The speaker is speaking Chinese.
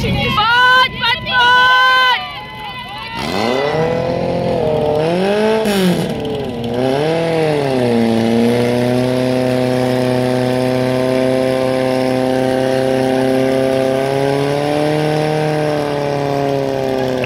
是你吗？